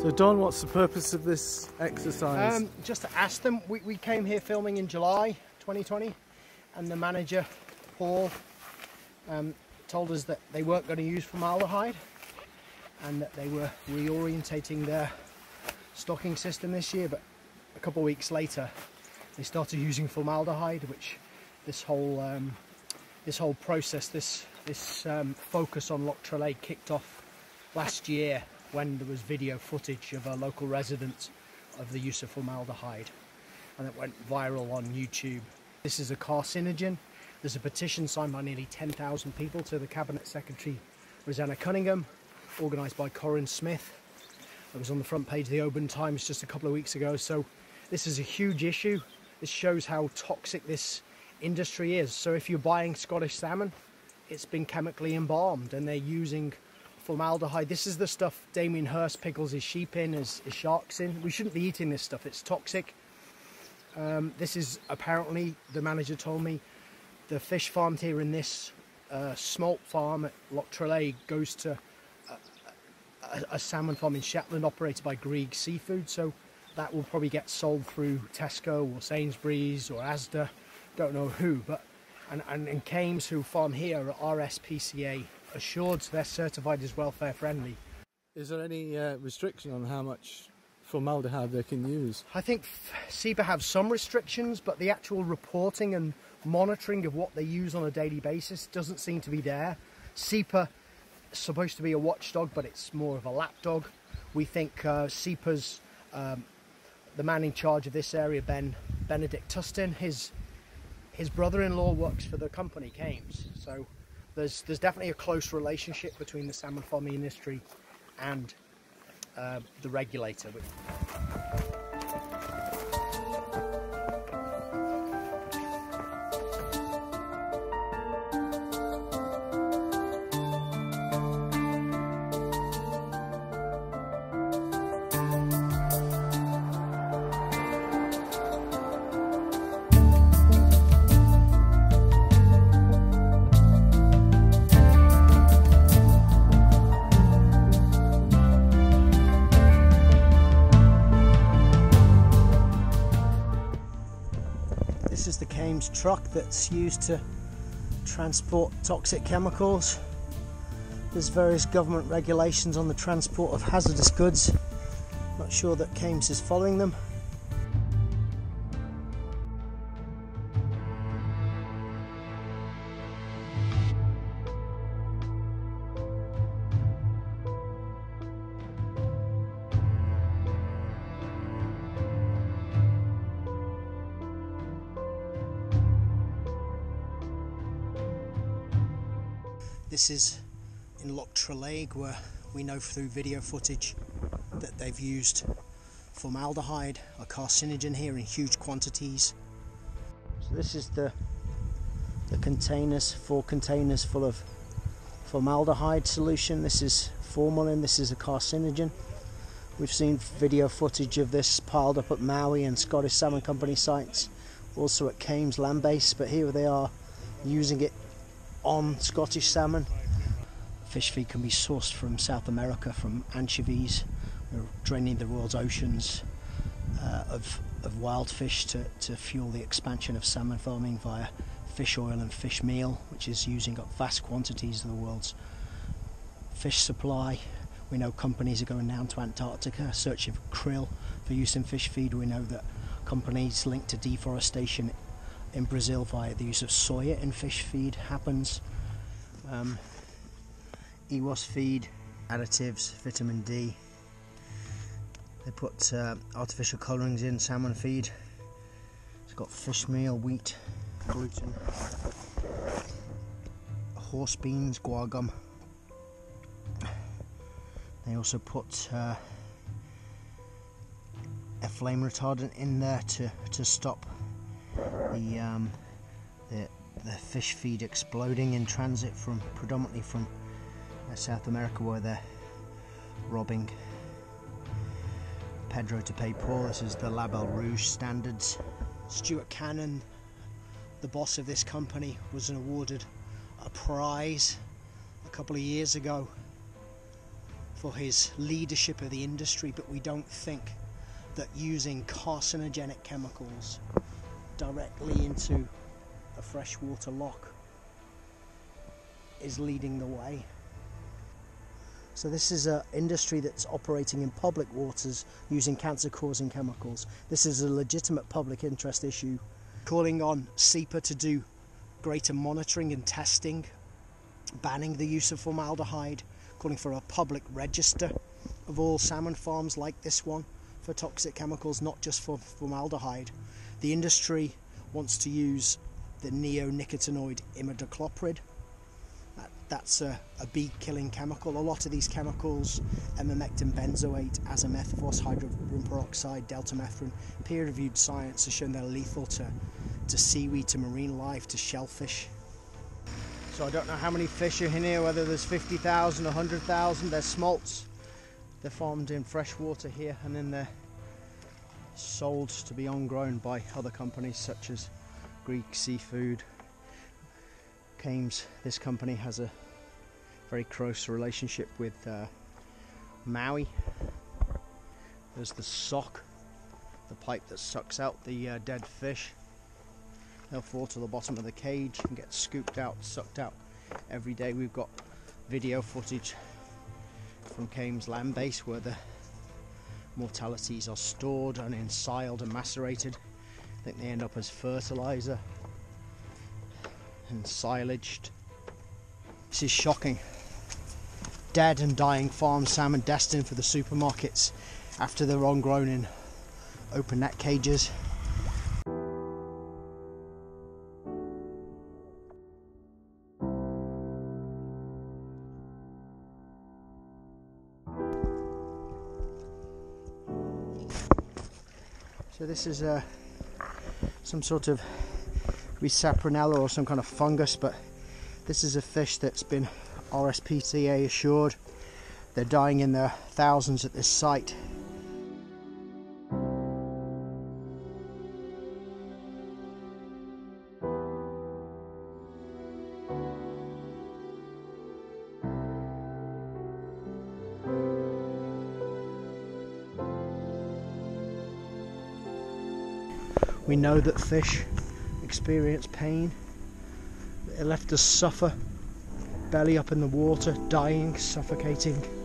So Don, what's the purpose of this exercise? Um, just to ask them, we, we came here filming in July 2020 and the manager, Paul, um, told us that they weren't going to use formaldehyde and that they were reorientating their stocking system this year but a couple of weeks later they started using formaldehyde which this whole um, this whole process this this um, focus on Loch Tralaig kicked off last year when there was video footage of a local resident of the use of formaldehyde and it went viral on YouTube. This is a carcinogen. There's a petition signed by nearly 10,000 people to the Cabinet Secretary Roseanna Cunningham, organised by Corin Smith. It was on the front page of the Oban Times just a couple of weeks ago. So this is a huge issue. This shows how toxic this industry is. So if you're buying Scottish salmon, it's been chemically embalmed and they're using formaldehyde. This is the stuff Damien Hirst pickles his sheep in, his, his sharks in. We shouldn't be eating this stuff, it's toxic. Um, this is apparently, the manager told me, the fish farmed here in this uh, smolt farm at Loch Tralaig goes to a, a, a, salmon farm in Shetland operated by Grieg Seafood. So that will probably get sold through Tesco or Sainsbury's or Asda, don't know who. But and, and, and Kames who farm here are RSPCA assured they're certified as welfare friendly. Is there any uh, restriction on how much formaldehyde they can use? I think SEPA have some restrictions, but the actual reporting and monitoring of what they use on a daily basis doesn't seem to be there. SEPA is supposed to be a watchdog, but it's more of a lapdog. We think uh, SEPA's um, the man in charge of this area, Ben Benedict Tustin, his his brother-in-law works for the company Kames, so there's there's definitely a close relationship between the salmon farming industry and uh, the regulator. Truck that's used to transport toxic chemicals. There's various government regulations on the transport of hazardous goods. Not sure that Kames is following them. This is in Loch Tralaig where we know through video footage that they've used formaldehyde, a carcinogen here in huge quantities. So this is the the containers, four containers full of formaldehyde solution. This is formalin, this is a carcinogen. We've seen video footage of this piled up at Mowi and Scottish Salmon Company sites, also at Kames land base, but here they are using it on Scottish salmon. Fish feed can be sourced from South America, from anchovies. We're draining the world's oceans uh, of, of wild fish to, to fuel the expansion of salmon farming via fish oil and fish meal, which is using up vast quantities of the world's fish supply. We know companies are going down to Antarctica searching for krill for use in fish feed. We know that companies linked to deforestation in Brazil via the use of soya in fish feed happens. Um, EWOS feed, additives, vitamin D. They put uh, artificial colourings in salmon feed. It's got fish meal, wheat, gluten, horse beans, guar gum. They also put uh, a flame retardant in there to, to stop the, um, the the fish feed exploding in transit from predominantly from uh, South America where they're robbing Pedro to pay Paul. This is the Label Rouge standards. Stuart Cannon, the boss of this company, was awarded a prize a couple of years ago for his leadership of the industry, but we don't think that using carcinogenic chemicals directly into a freshwater lock is leading the way. So this is an industry that's operating in public waters using cancer-causing chemicals. This is a legitimate public interest issue, calling on SEPA to do greater monitoring and testing, banning the use of formaldehyde, calling for a public register of all salmon farms like this one for toxic chemicals, not just for formaldehyde. The industry wants to use the neonicotinoid imidacloprid. That, that's a, a bee killing chemical. A lot of these chemicals, emamectin benzoate, azamethiphos, hydrogen peroxide, deltamethrin, peer reviewed science has shown they're lethal to, to seaweed, to marine life, to shellfish. So I don't know how many fish are in here, whether there's 50,000 100,000. They're smolts. They're farmed in fresh water here and then they're sold to be on grown by other companies such as Grieg Seafood, Kames. This company has a very close relationship with uh, Mowi. There's the sock, the pipe that sucks out the uh, dead fish. They'll fall to the bottom of the cage and get scooped out, sucked out. Every day we've got video footage from Kames land base where the mortalities are stored and ensiled and macerated. I think they end up as fertilizer and silaged. This is shocking. Dead and dying farm salmon destined for the supermarkets after they're on grown in open net cages. So this is uh, some sort of be saprolegnia or some kind of fungus, but this is a fish that's been RSPCA assured. They're dying in their thousands at this site. We know that fish experience pain. It left us suffer, belly up in the water, dying, suffocating.